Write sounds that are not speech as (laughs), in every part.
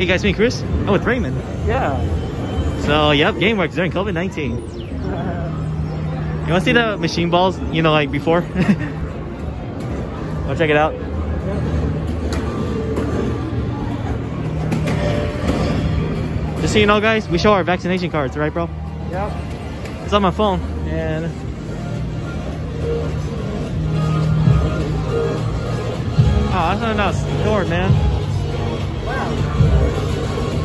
Hey guys, me Chris. I'm with Raymond. Yeah. So, yep, GameWorks during COVID-19. (laughs) You want to see the machine balls, you know, like before? want to check it out? Just so you know, guys, we show our vaccination cards, right, bro? Yep. It's on my phone, and... Oh, that's not enough stored, man. (laughs)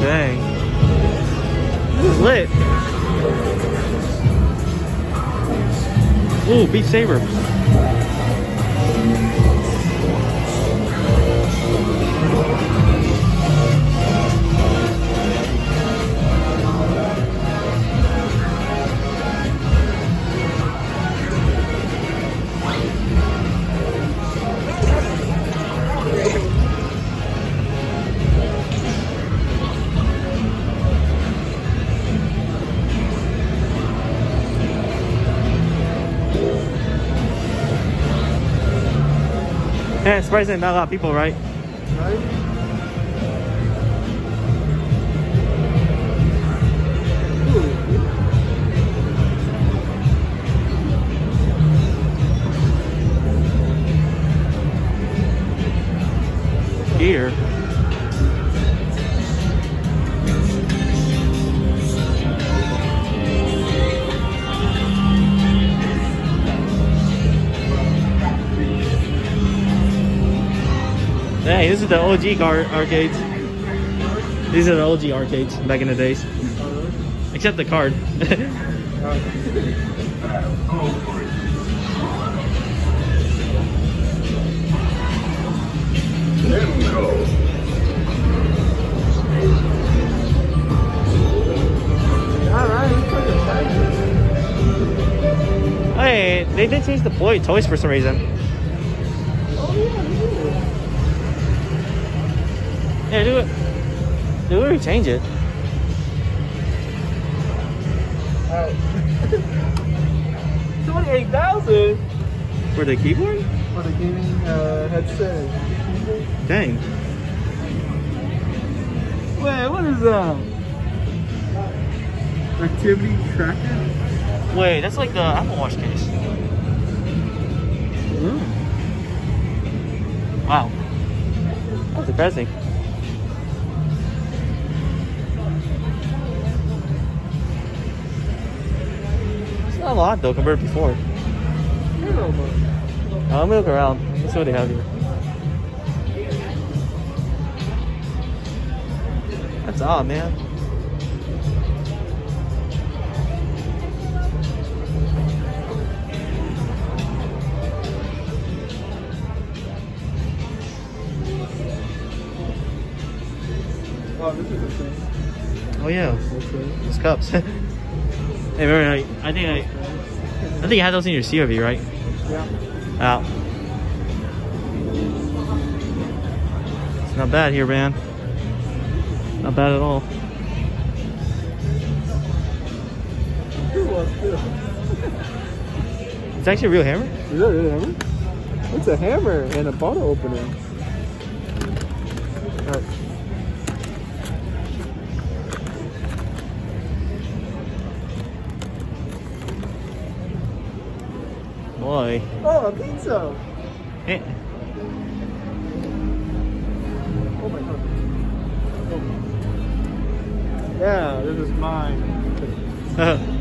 Dang. This is lit. Ooh, Beat Saber. Yeah, (laughs) surprisingly not a lot of people, right? Right? Hey, this is the OG arcades. These are the OG arcades back in the days. Except the card. Alright, (laughs) hey, they did change the boy toys for some reason. Yeah, do it. Do we change it? Alright. (laughs) Twenty-eight thousand For the keyboard? for the gaming uh, headset. Dang. Wait, what is that? Activity tracker? Wait, that's like the Apple Watch case. Wow. That's depressing. A lot though compared to before. Halo mode. Uh, let me look around. Let's see what they have here. That's odd, man. Oh, this is a thing. Oh yeah, those cups. (laughs) hey, remember, I, I think I, I think you had those in your CRV, right? Yeah. Out. It's not bad here, man. Not bad at all. Who was this? It's actually a real hammer. Is that a hammer? It's a hammer and a bottle opener. Boy. Oh, a pizza! Eh. Oh my god. Oh. Yeah, this is mine. (laughs)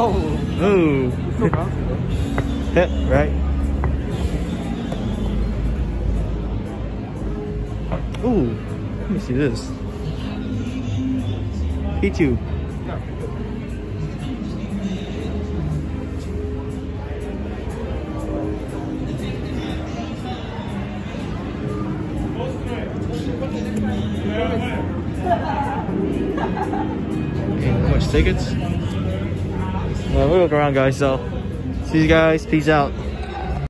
Oh! Ooh. It's so (laughs) right. Ooh. Let me see this. P2. Okay, how much tickets? We'll look around, guys. So, see you guys. Peace out.